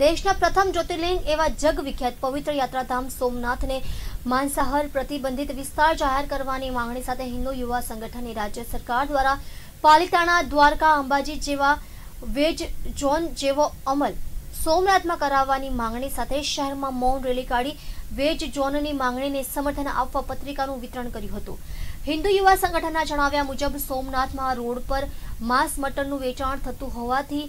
દેશના પ્રથમ જ્યોતિર્લિંગ એવા જગ વિખ્યાત પવિત્ર યાત્રાધામ સોમનાથને માંસાહાર પ્રતિબંધિત વિસ્તાર જાહેર કરવાની માંગણી સાથે હિન્દુ યુવા સંગઠને રાજ્ય સરકાર દ્વારા પાલિતાણા, દ્વારકા, અંબાજી જેવા વેજ ઝોન જેવો અમલ સોમનાથમાં કરાવવાની માંગણી સાથે શહેરમાં મૌન રેલી કાઢી વેજ ઝોનની માંગણીને સમર્થન આપવા પત્રિકાનું વિતરણ કર્યું હતું. હિન્દુ યુવા સંગઠનના જણાવ્યા મુજબ સોમનાથમાં રોડ પર માંસ મટનનું વેચાણ થતું હોવાથી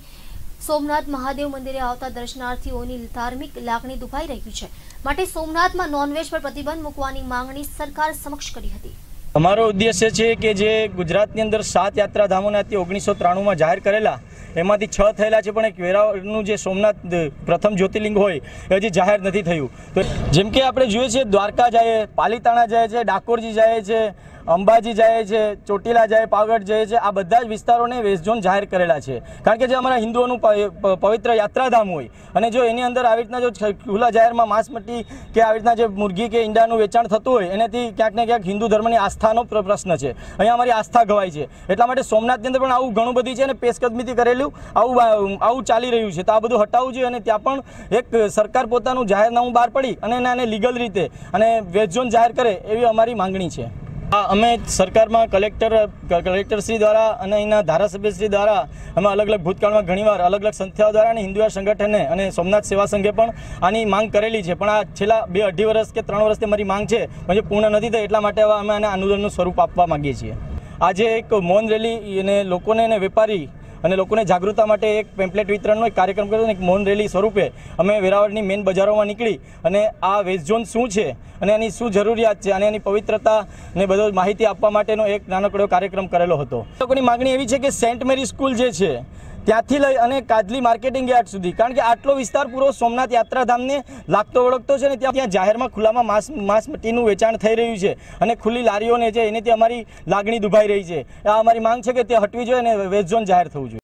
સોમનાથ મહાદેવ મંદિરે આવતા દર્શનાર્થીઓની ધાર્મિક લાગણી દુભાઈ રહી છે. માટે સોમનાથમાં નોનવેજ પર પ્રતિબંધ મૂકવાની માંગણી સરકાર સમક્ષ કરી હતી. અમારો ઉદ્દેશ્ય છે કે જે ગુજરાતની અંદર સાત યાત્રાધામોને આથી ઓગણીસો ત્રાણુંમાં જાહેર કરેલા, એમાંથી છ થયેલા છે, પણ એક વેરાવળનું જે સોમનાથ પ્રથમ જ્યોતિર્લિંગ હોય, એ હજી જાહેર નથી થયું. તો જેમ કે આપણે જોઈએ છીએ દ્વારકા જાય, પાલીતાણા જાય છે, ડાકોરજી જાય છે અંબાજી જાય છે, ચોટીલા જાય, પાવાગઢ જાય છે, આ બધા જ વિસ્તારોને વેસ્ટ ઝોન જાહેર કરેલા છે. કારણ કે જે અમારા હિન્દુઓનું પવિત્ર યાત્રાધામ હોય, અને જો એની અંદર આવી રીતના જો ખુલ્લા જાહેરમાં માંસમટી કે આવી રીતના જે મુરગી કે ઈંડાનું વેચાણ થતું હોય, એનાથી ક્યાંક ને ક્યાંક હિન્દુ ધર્મની આસ્થાનો પ્રશ્ન છે. અહીંયા અમારી આસ્થા ગવાય છે. એટલા માટે સોમનાથની અંદર પણ આવું ઘણું બધી છે અને પેશકદમીથી કરેલું, આવું આવું ચાલી રહ્યું છે. તો આ બધું હટાવવું જોઈએ અને ત્યાં પણ એક સરકાર પોતાનું જાહેરનામું બહાર પડી અને એને લીગલ રીતે અને વેસ્ટ ઝોન જાહેર કરે એવી અમારી માંગણી છે. અમે સરકારમાં કલેક્ટર, કલેક્ટરશ્રી દ્વારા અને અહીંના ધારાસભ્યશ્રી દ્વારા અમે અલગ અલગ ભૂતકાળમાં ઘણીવાર અલગ અલગ સંસ્થાઓ દ્વારા અને હિન્દુઆ સંગઠને અને સોમનાથ સેવા સંઘે પણ આની માંગ કરેલી છે. પણ આ છેલ્લા બે અઢી વર્ષ કે ત્રણ વર્ષથી મારી માંગ છે પણ પૂર્ણ નથી થઈ એટલા માટે અમે આને આંદોલનનું સ્વરૂપ આપવા માગીએ છીએ. આજે એક મૌન રેલી અને લોકોને અને વેપારી અને લોકોને જાગૃતતા માટે એક પેમ્પલેટ વિતરણનો એક કાર્યક્રમ કર્યો અને એક મૌન રેલી સ્વરૂપે અમે વેરાવળની મેઇન બજારોમાં નીકળી અને આ વેસ્ટ ઝોન શું છે અને એની શું જરૂરિયાત છે અને એની પવિત્રતા ને બધો માહિતી આપવા માટેનો એક નાનકડો કાર્યક્રમ કરેલો હતો. લોકોની માગણી એવી છે કે સેન્ટ મેરી સ્કૂલ જે છે ત્યાંથી લઈ અને કાજલી માર્કેટિંગ યાર્ડ સુધી. કારણ કે આટલો વિસ્તાર પૂરો સોમનાથ યાત્રાધામને લાગતો ઓળખતો છે ને ત્યાં ત્યાં જાહેરમાં ખુલ્લામાં માંસ મટીનું વેચાણ થઈ રહ્યું છે અને ખુલ્લી લારીઓને છે એનેથી અમારી લાગણી દુભાઈ રહી છે. આ અમારી માંગ છે કે તે હટવી જોઈએ અને વેસ્ટ ઝોન જાહેર થવું જોઈએ.